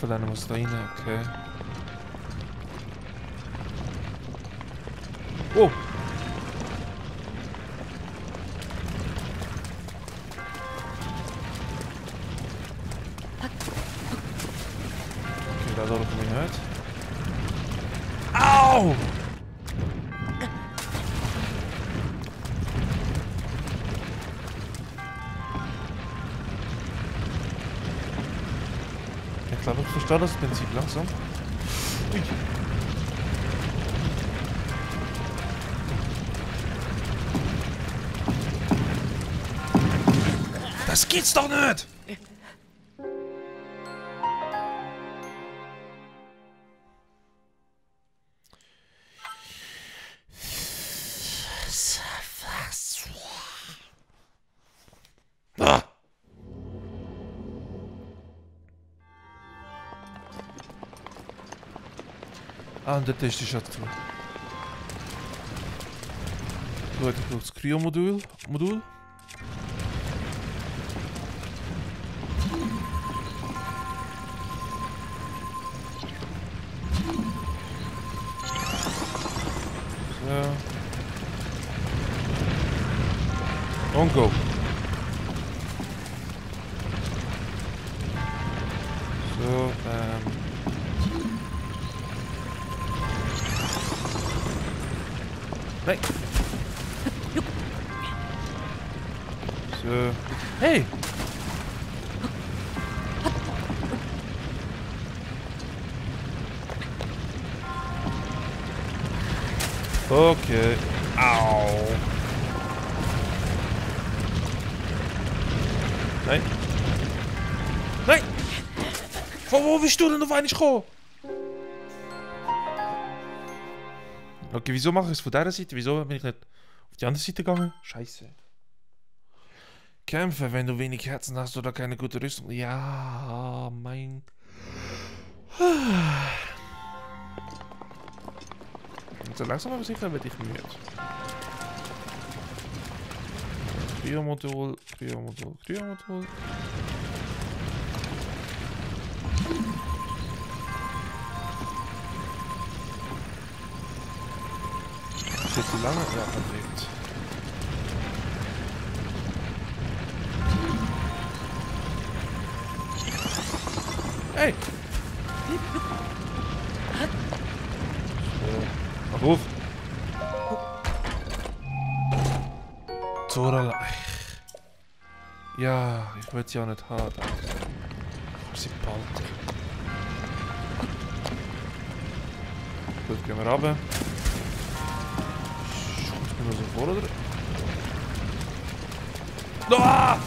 von denen muss da rein, okay. Oh! Das Prinzip langsam. Das geht's doch nicht! Ah, und dort ist die Schatztruhe. Gut, ich brauche das Cryo-Modul. Modul. So. Nein. So. Hey! Okay. Au. Nein. Nein! Von wo bist du denn auf gekommen? Okay, wieso mache ich es von dieser Seite? Wieso bin ich nicht auf die andere Seite gegangen? Scheiße. Kämpfe, wenn du wenig Herzen hast oder keine gute Rüstung. Ja, mein... Und so langsam aber sicher werde ich müde. Kryo-Modul, Kryo-Modul, Kryo-Modul. Die lange? Dat weet. Hey! So, mach auf! Zora. Ja, ich sie ja nicht haben. Sie behalten. Gut, gehen wir runter. Nur so vor oder? Ah!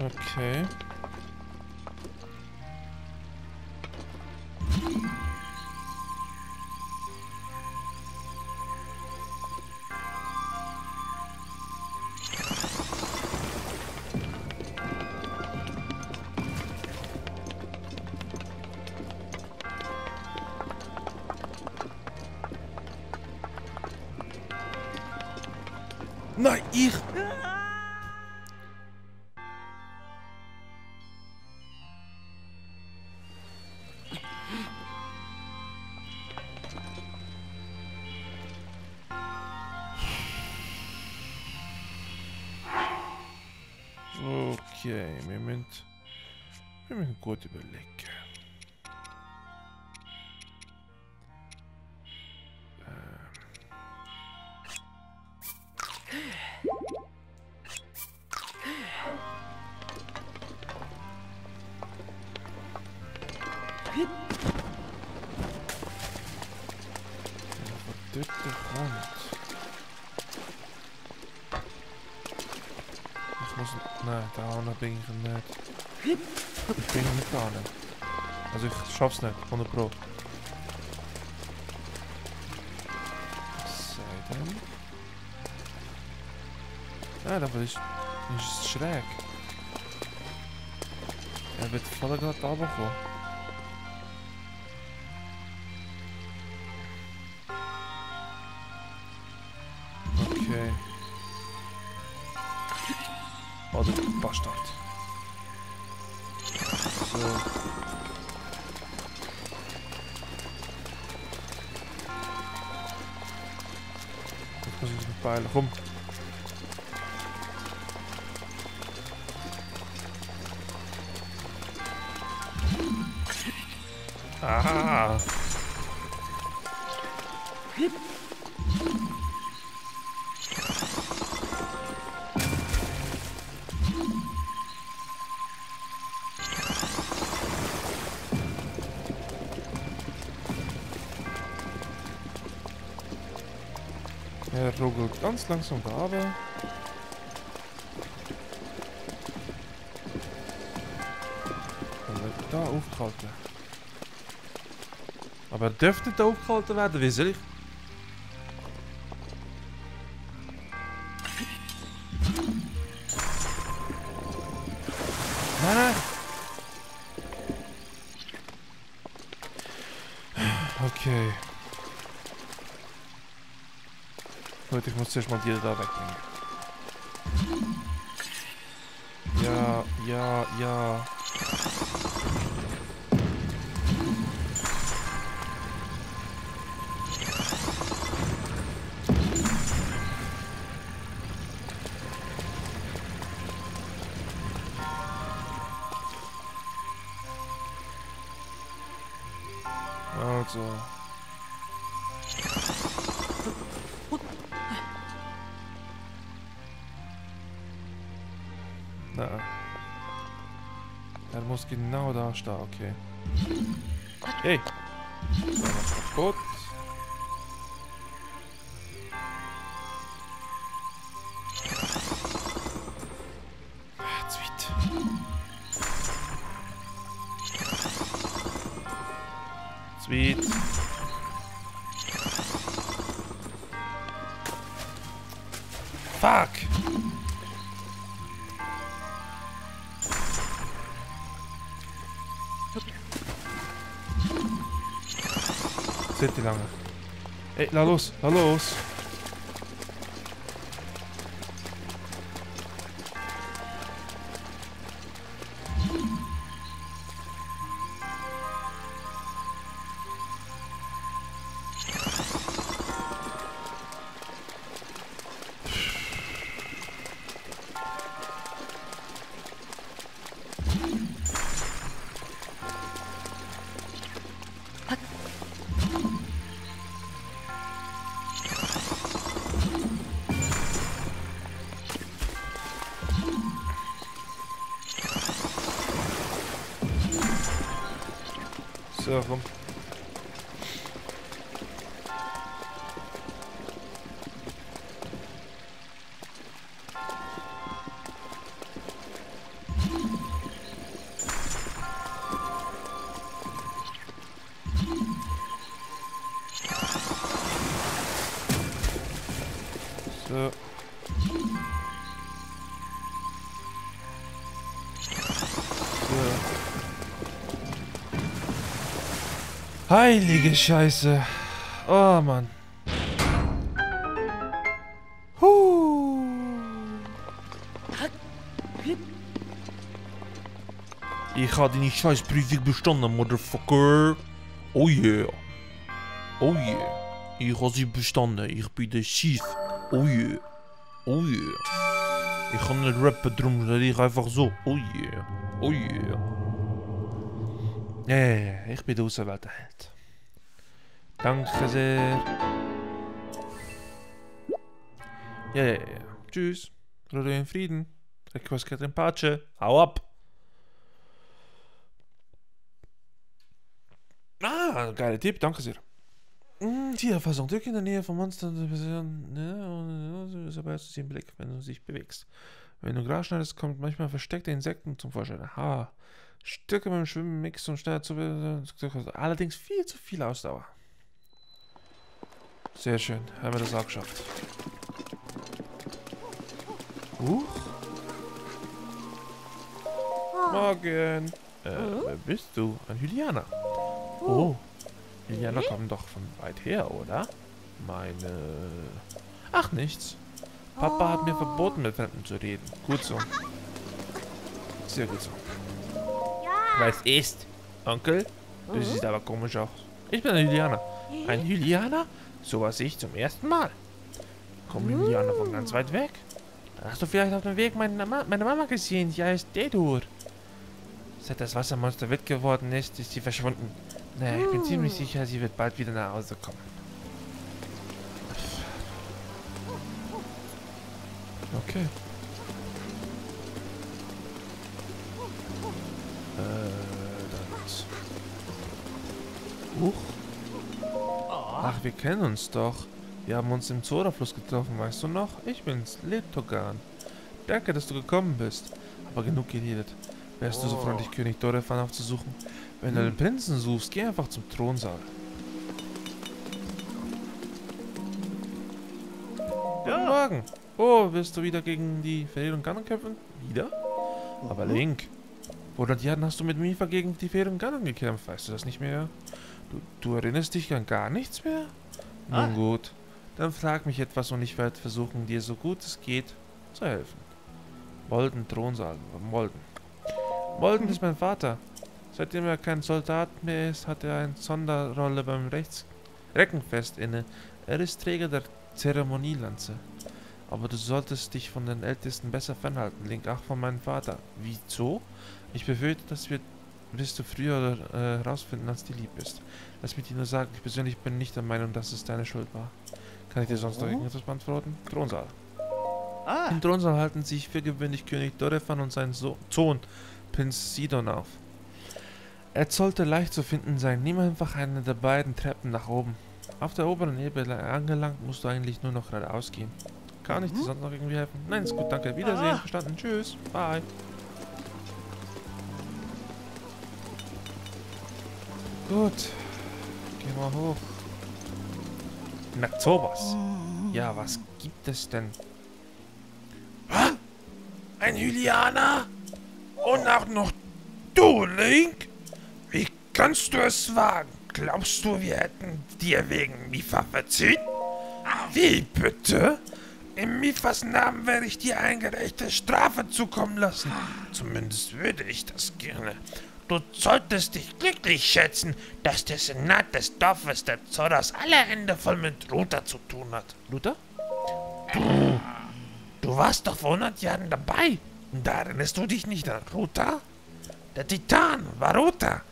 Okay. Wir müssen gut Also ich schaff's nicht, 100 Pro. Was sei denn? Nein, aber ist, ist es schräg. Er wird voll gerade runterkommen. Okay. Oh, der Bastard. Jetzt muss ich mit Beile rum. Ah. Ganz langsam da wird da aufgehalten. Aber er dürfte nicht aufgehalten werden, wie soll ich? Mal die da wegbringen. Ja, ja, ja. Also. Na. Er muss genau da stehen, okay. Hey! Kaputt. Hey, laat los, laat So, komm. Heilige Scheiße. Oh Mann. Huh. Ich habe deine Scheißprüfung bestanden, Motherfucker. Oh yeah. Oh yeah. Ich habe sie bestanden. Ich bin der Chief. Oh yeah. Oh yeah. Ich kann nicht rappen, darum rede ich einfach so. Oh yeah. Oh yeah. Ja, ja, ja, ich bin der auserwählte Held. Danke sehr. Ja, ja, ja. Tschüss. Ruhe in Frieden. Request in Pace. Hau ab. Ah, geiler Tipp, danke sehr. Mm. Tiererfassung. Drücke in der Nähe von Monstern ne, ist aber zu den Blick, wenn du dich bewegst. Wenn du Gras schneidest, kommt manchmal versteckte Insekten zum Vorschein. Ha. Stücke beim Schwimmen mixen und schneller zu Allerdings viel zu viel Ausdauer. Sehr schön. Haben wir das auch geschafft. Huch. Morgen. Äh, wer bist du? Ein Julianer. Oh. Julianer kommen doch von weit her, oder? Meine... Ach, nichts. Papa hat mir verboten, mit Fremden zu reden. Gut so. Sehr gut so. Was ist? Onkel? Du siehst aber komisch aus. Ich bin ein Julianer. Ein Julianer? So was ich zum ersten Mal. Kommen Julianer von ganz weit weg? Hast du vielleicht auf dem Weg meine, Mama, meine Mama gesehen? Die heißt Dedur. Seit das Wassermonster wild geworden ist, ist sie verschwunden. Naja, ich bin ziemlich sicher, sie wird bald wieder nach Hause kommen. Okay. Huch. Ach, wir kennen uns doch. Wir haben uns im Zora-Fluss getroffen, weißt du noch? Ich bin's, Leptogan. Danke, dass du gekommen bist. Aber genug geredet. Wärst du so freundlich, König Dorefan aufzusuchen? Wenn du den Prinzen suchst, geh einfach zum Thronsaal. Guten Morgen. Oh, willst du wieder gegen die Fähre und Ganon kämpfen? Wieder? Aber Link, vor Jahren hast du mit Mifa gegen die Fähre und Ganon gekämpft. Weißt du das nicht mehr? Du, du erinnerst dich an gar nichts mehr? Nun ah. gut. Dann frag mich etwas und ich werde versuchen, dir so gut es geht zu helfen. Molden Thronsaal. Molden. Molden ist mein Vater. Seitdem er kein Soldat mehr ist, hat er eine Sonderrolle beim Rechts Reckenfest inne. Er ist Träger der Zeremonielanze. Aber du solltest dich von den Ältesten besser fernhalten, Link. Ach, von meinem Vater. Wieso? Ich befürchte, dass wir wirst du früher äh, herausfinden, als dir lieb ist. Lass mich dir nur sagen, ich persönlich bin nicht der Meinung, dass es deine Schuld war. Kann ich dir sonst noch irgendetwas beantworten? Thronsaal. Ah. Im Thronsaal halten sich für gewöhnlich König Dorefan und sein so Sohn, Prinz Sidon, auf. Er sollte leicht zu finden sein. Nimm einfach eine der beiden Treppen nach oben. Auf der oberen Ebene angelangt, musst du eigentlich nur noch geradeaus gehen. Kann ich dir mhm. sonst noch irgendwie helfen? Nein, ist gut, danke. Wiedersehen, ah. verstanden. Tschüss, bye. Gut. Gehen wir hoch. Na, sowas. Ja, was gibt es denn? Was? Ein Hylianer? Und auch noch du, Link? Wie kannst du es wagen? Glaubst du, wir hätten dir wegen Mifa verziehen? Wie bitte? Im Mifas Namen werde ich dir eingereichte Strafe zukommen lassen. Zumindest würde ich das gerne. Du solltest dich glücklich schätzen, dass der Senat des Dorfes der Zoras alle Hände voll mit Luther zu tun hat. Luther? Du, du warst doch vor 100 Jahren dabei. Da erinnerst du dich nicht an Ruta? Der Titan war Ruta.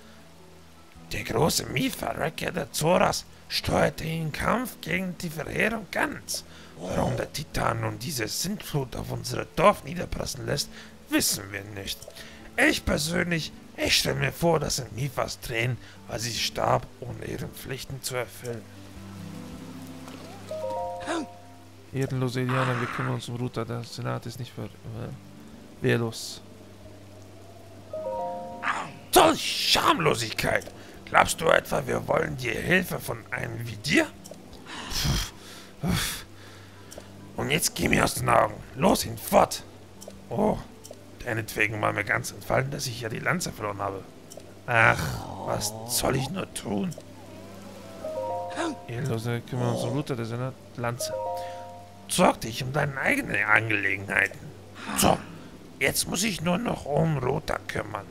Der große Mifa, Röcker der Zoras, steuerte den Kampf gegen die Verheerung ganz. Warum der Titan nun diese Sintflut auf unser Dorf niederpressen lässt, wissen wir nicht. Ich persönlich, ich stelle mir vor, dass sind Mifas Tränen, weil sie starb, ohne ihre Pflichten zu erfüllen. Ehrenlose Indianer, wir kümmern uns um Ruta, der Senat ist nicht ver... Äh, wehrlos. Solch Schamlosigkeit! Glaubst du etwa, wir wollen dir Hilfe von einem wie dir? Und jetzt geh mir aus den Augen. Los, hinfort. Oh, deinetwegen war mir ganz entfallen, dass ich ja die Lanze verloren habe. Ach, was soll ich nur tun? Ehrlose, kümmern uns um Luther, der seine Lanze. Sorg dich um deine eigenen Angelegenheiten. So, jetzt muss ich nur noch um Rota kümmern.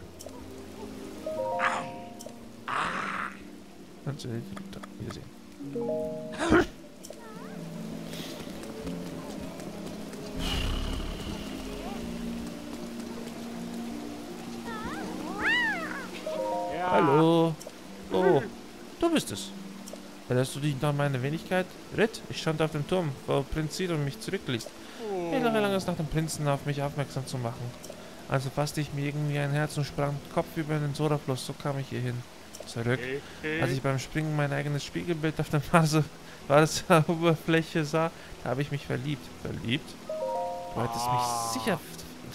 Wiedersehen. Hallo. Oh, du bist es. Erinnerst du dich noch an meine Wenigkeit? Ritt, ich stand auf dem Turm, wo Prinz Sidon mich zurückließ. Ich lange lange es nach dem Prinzen auf mich aufmerksam zu machen. Also fasste ich mir irgendwie ein Herz und sprang Kopf über den Sora-Fluss, so kam ich hierhin. Zurück. Als ich beim Springen mein eigenes Spiegelbild auf der Nase war das der Oberfläche sah, da habe ich mich verliebt. Verliebt? Du hattest mich sicher,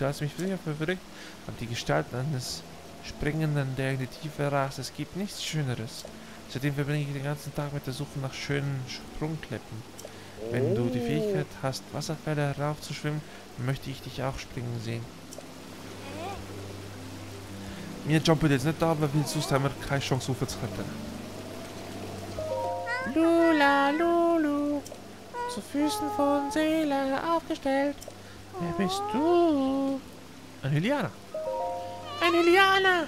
du hast mich sicher verrückt. Und die Gestalt eines Springenden, der in die Tiefe rast, es gibt nichts Schöneres. Seitdem verbringe ich den ganzen Tag mit der Suche nach schönen Sprungklippen. Wenn du die Fähigkeit hast, Wasserfälle heraufzuschwimmen, möchte ich dich auch springen sehen. Wir jumpen jetzt nicht da, weil wir sonst haben wir keine Chance aufzuklettern. Lula, Lulu, zu Füßen von Seele aufgestellt. Wer bist du? Eine Liana. Eine Liana!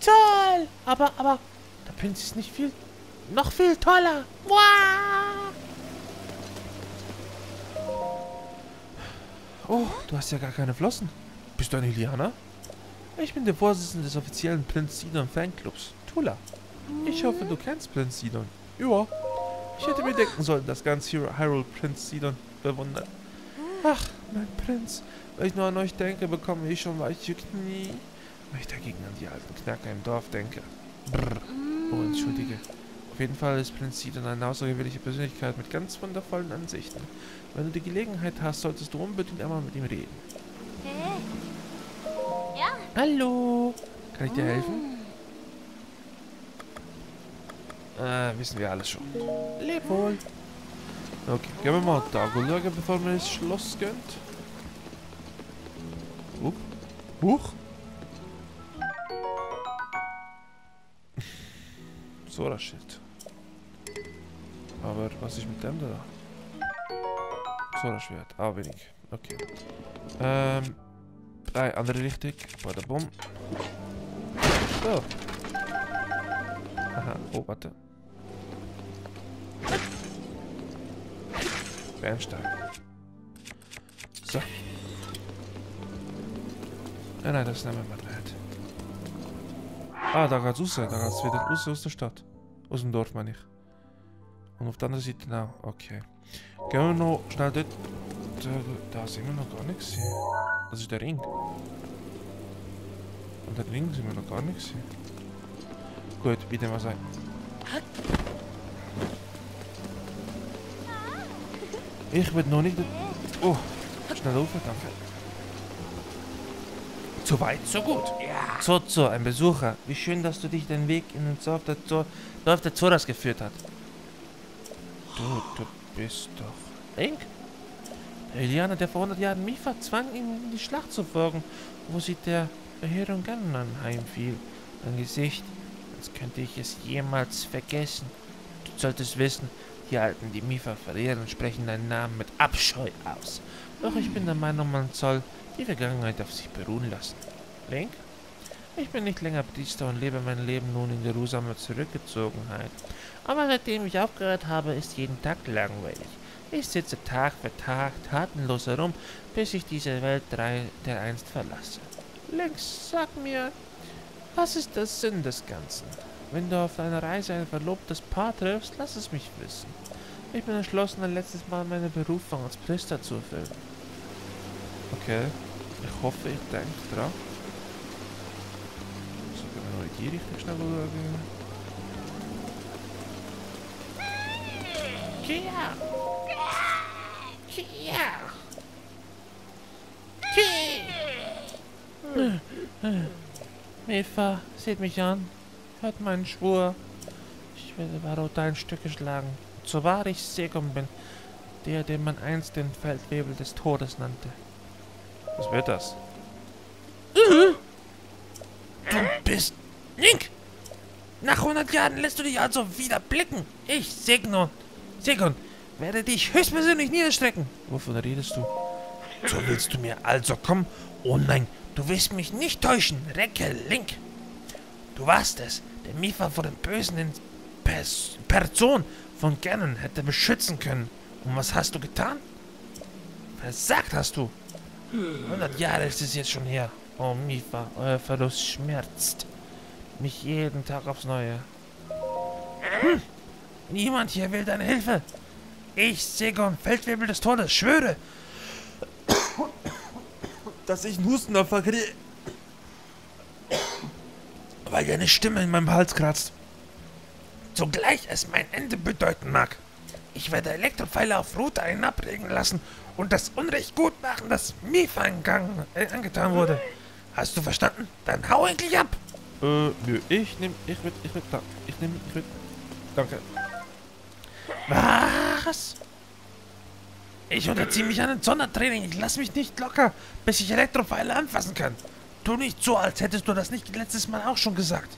Toll! Aber, aber, der Prinz ist nicht viel, noch viel toller. Wow! Oh, du hast ja gar keine Flossen. Bist du eine Liana? Ich bin der Vorsitzende des offiziellen Prinz Sidon Fanclubs, Tula. Ich hoffe, du kennst Prinz Sidon. Ja. Ich hätte mir denken sollen, dass ganz Hyrule Prinz Sidon bewundert. Ach, mein Prinz, wenn ich nur an euch denke, bekomme ich schon weiche Knie. Wenn ich dagegen an die alten Knacker im Dorf denke. Brrr. Oh, entschuldige. Auf jeden Fall ist Prinz Sidon eine außergewöhnliche Persönlichkeit mit ganz wundervollen Ansichten. Wenn du die Gelegenheit hast, solltest du unbedingt einmal mit ihm reden. Hey. Ja? Hallo. Kann ich dir helfen? Äh, wissen wir alles schon. Leb wohl. Okay, gehen wir mal da schauen, bevor wir ins Schloss gehen. Huch. Huch. So das Schild. Aber was ist mit dem da? So das Schwert. Ah, wenig. Okay. Ähm. Nein, andere Richtung. Bada bum. So. Aha, oh, warte. Bernstein. So. Nein, nein, das nehmen wir nicht. Ah, da geht's raus. Da geht's wieder raus aus der Stadt. Aus dem Dorf, meine ich. Und auf der anderen Seite auch. Okay. Gehen wir noch schnell dort. Da, da sind wir noch gar nicht. Das ist der Ring. Und der Ring sind wir noch gar nicht gesehen. Gut, bitte mal sein. Ich will noch nicht... Oh, schnell auf, danke. So weit, so gut. Ja. Zozo, ein Besucher. Wie schön, dass du dich den Weg in den Dorf der, Zor Dorf der Zoras geführt hat. Du, du bist doch... Link? Der Elianer, der vor 100 Jahren Mifa zwang, ihn in die Schlacht zu folgen, wo sie der Verheerung Ganon anheimfiel. Dein Gesicht, als könnte ich es jemals vergessen. Du solltest wissen, die Alten, die Mifa verehren, sprechen deinen Namen mit Abscheu aus. Doch ich bin der Meinung, man soll die Vergangenheit auf sich beruhen lassen. Link? Ich bin nicht länger Priester und lebe mein Leben nun in geruhsamer Zurückgezogenheit. Aber seitdem ich aufgehört habe, ist jeden Tag langweilig. Ich sitze Tag für Tag tatenlos herum, bis ich diese Welt dereinst verlasse. Link, sag mir, was ist der Sinn des Ganzen? Wenn du auf deiner Reise ein verlobtes Paar triffst, lass es mich wissen. Ich bin entschlossen, ein letztes Mal meine Berufung als Priester zu erfüllen. Okay. Ich hoffe, ich denke dran. So, gehen wir noch in die Richtung schnell schauen. Kia! Kia! Kia! Eva, seht mich an. Hört meinen Schwur. Ich werde Barota in Stücke schlagen. So wahr ich Segum bin, der, den man einst den Feldwebel des Todes nannte. Was wird das? Du bist Link! Nach 100 Jahren lässt du dich also wieder blicken. Ich, Segnon, Segon, werde dich höchstpersönlich niederstrecken. Wovon redest du? So willst du mir also kommen? Oh nein, du willst mich nicht täuschen, Recke Link. Du warst es, der Mifa vor dem Bösen in Pers Person von Ganon hätte beschützen können. Und was hast du getan? Versagt hast du. 100 Jahre ist es jetzt schon her. Oh, Mifa, euer Verlust schmerzt. Mich jeden Tag aufs Neue. Hm. Niemand hier will deine Hilfe. Ich, Segon, Feldwebel des Todes, schwöre, dass ich einen Hustenopfer kriege. Weil deine Stimme in meinem Hals kratzt. Zugleich es mein Ende bedeuten mag. Ich werde Elektropfeile auf Route abregen lassen und das Unrecht gut machen, das Mifa äh, angetan wurde. Hast du verstanden? Dann hau endlich ab! Äh, nö, ich nehm, ich will, ich will, da, ich nehm, ich will, danke. Was? Ich unterziehe mich an ein Sondertraining. Ich lass mich nicht locker, bis ich Elektropfeile anfassen kann. Tu nicht so, als hättest du das nicht letztes Mal auch schon gesagt.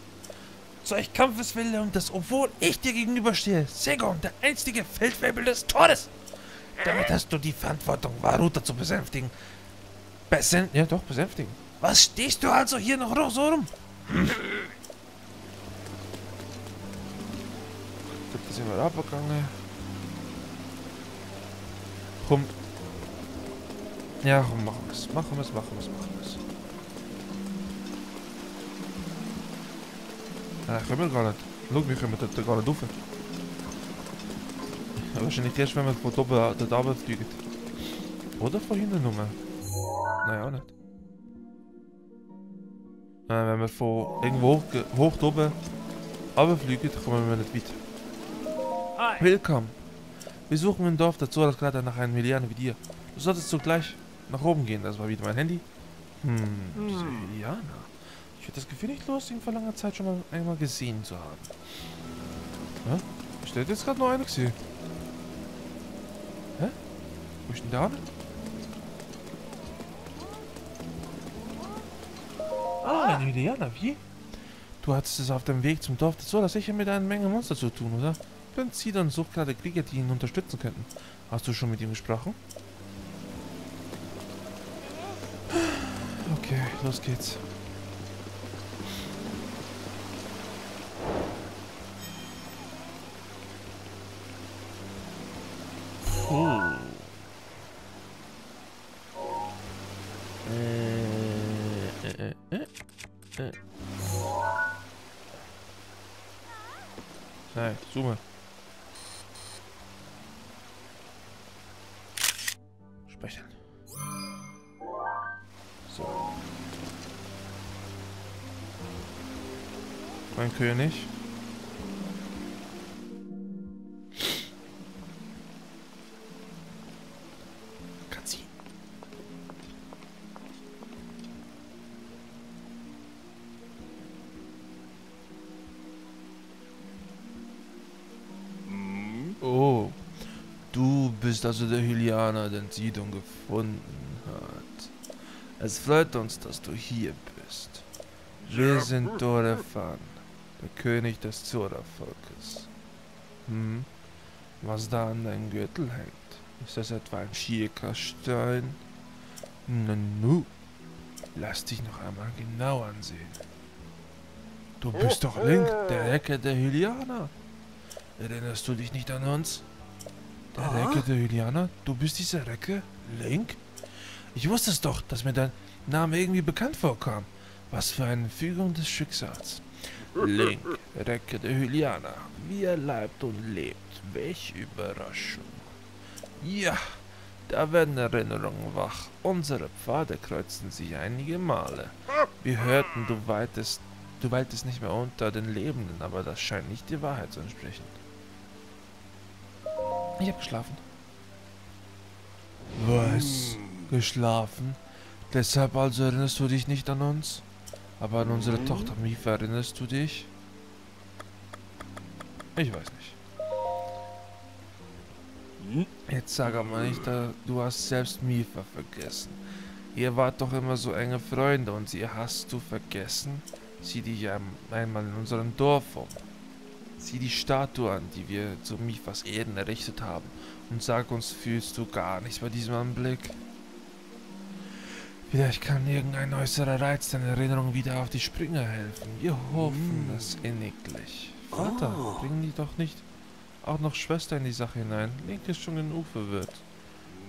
Solch Kampfeswille und das, obwohl ich dir gegenüberstehe. Segon, der einstige Feldwebel des Todes. Damit hast du die Verantwortung, Varuta zu besänftigen. Besän... Ja, doch, besänftigen. Was stehst du also hier noch so rum? Gibt es immer abgegangen? Komm. Ja, komm, machen wir es. Machen wir es, machen wir es, machen wir es. Können wir gar nicht. Schau, wir können dort gar nicht rauf. Wahrscheinlich erst, wenn wir von oben dort runterfliegen. Oder von hinten nur. Nein, auch nicht. Äh, wenn wir von irgendwo hoch, hoch oben runterfliegen, kommen wir nicht weit. Willkommen. Wir suchen im Dorf der Zoras-Krater nach einem Milianer wie dir. Du solltest zugleich nach oben gehen. Das war wieder mein Handy. Hm, diese Milianer. Ich das Gefühl nicht los, ihn vor langer Zeit schon mal einmal gesehen zu haben. Hä? Ich hätte jetzt gerade noch eine gesehen. Hä? Wo ist denn andere? Ah, ein Milianer, wie? Du hattest es auf dem Weg zum Dorf der Zoras sicher mit einer Menge Monster zu tun, oder? Ben Zidon sucht gerade Krieger, die ihn unterstützen könnten. Hast du schon mit ihm gesprochen? Okay, los geht's. Mein König. Cutscene. Oh. Du bist also der Hylianer, den Sidon gefunden hat. Es freut uns, dass du hier bist. Wir sind Dorefan, der König des Zora-Volkes. Hm? Was da an deinem Gürtel hängt, ist das etwa ein Schierkastein? Nanu, lass dich noch einmal genau ansehen. Du bist doch Link, der Recke der Hylianer. Erinnerst du dich nicht an uns? Der Recke der Hylianer? Du bist dieser Recke? Link? Ich wusste es doch, dass mir dein Name irgendwie bekannt vorkam. Was für eine Fügung des Schicksals. Link, Recke der Hylianer. Wie er leibt und lebt. Welch Überraschung. Ja, da werden Erinnerungen wach. Unsere Pfade kreuzten sich einige Male. Wir hörten, du weitest, du weiltest nicht mehr unter den Lebenden, aber das scheint nicht die Wahrheit zu entsprechen. Ich habe geschlafen. Was? Geschlafen? Deshalb also erinnerst du dich nicht an uns? Aber an unsere Tochter Mifa erinnerst du dich? Ich weiß nicht. Jetzt sag aber nicht, da- du hast selbst Mifa vergessen. Ihr wart doch immer so enge Freunde und sie hast du vergessen? Sieh dich ein- einmal in unserem Dorf um. Sieh die Statue an, die wir zu Mifas Ehren errichtet haben. Und sag uns, fühlst du gar nichts bei diesem Anblick? Vielleicht kann irgendein äußerer Reiz deine Erinnerung wieder auf die Sprünge helfen. Wir hoffen es inniglich. Vater, bringen die doch nicht auch noch Schwester in die Sache hinein. Link ist schon genug verwirrt.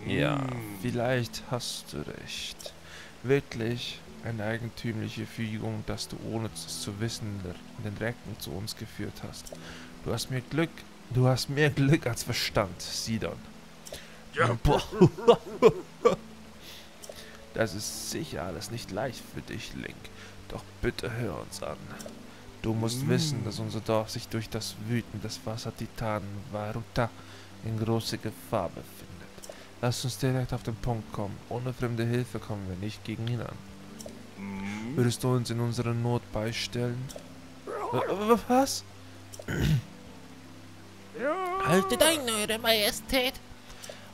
Ja, vielleicht hast du recht. Wirklich eine eigentümliche Fügung, dass du ohne es zu wissen in den Recken zu uns geführt hast. Du hast mir Glück, du hast mehr Glück als Verstand, Sidon. Boah. Das ist sicher alles nicht leicht für dich, Link. Doch bitte hör uns an. Du musst wissen, dass unser Dorf sich durch das Wüten des Wassertitanen Varuta in große Gefahr befindet. Lasst uns direkt auf den Punkt kommen. Ohne fremde Hilfe kommen wir nicht gegen ihn an. Würdest du uns in unserer Not beistellen? Was? Haltet ein, Eure Majestät.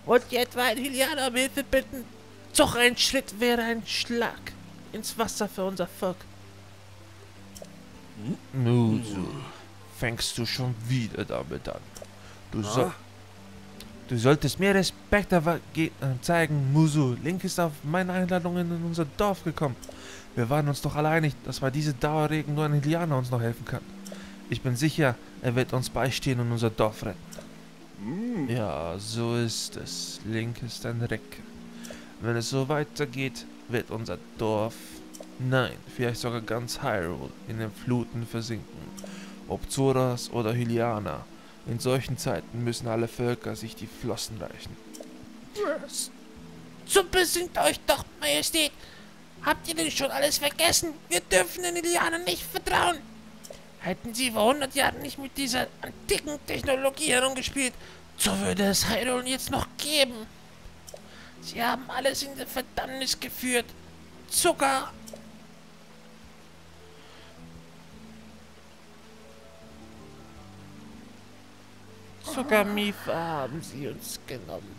Wollt ihr etwa ein Hylianer um Hilfe bitten? Doch ein Schritt wäre ein Schlag ins Wasser für unser Volk. Musu, fängst du schon wieder damit an. Du, soll, du solltest mehr Respekt äh, zeigen, Musu. Link ist auf meine Einladung in unser Dorf gekommen. Wir waren uns doch alle einig, dass bei diesem Dauerregen nur ein Indianer uns noch helfen kann. Ich bin sicher, er wird uns beistehen und unser Dorf retten. Ja, so ist es. Link ist ein Reck. Wenn es so weitergeht, wird unser Dorf, nein, vielleicht sogar ganz Hyrule, in den Fluten versinken. Ob Zoras oder Hylianer. In solchen Zeiten müssen alle Völker sich die Flossen reichen. So besinnt euch doch, Majestät. Habt ihr denn schon alles vergessen? Wir dürfen den Ilianern nicht vertrauen. Hätten sie vor 100 Jahren nicht mit dieser antiken Technologie herumgespielt, so würde es Hyrule jetzt noch geben. Sie haben alles in der Verdammnis geführt. Zucker. Mifa haben sie uns genommen.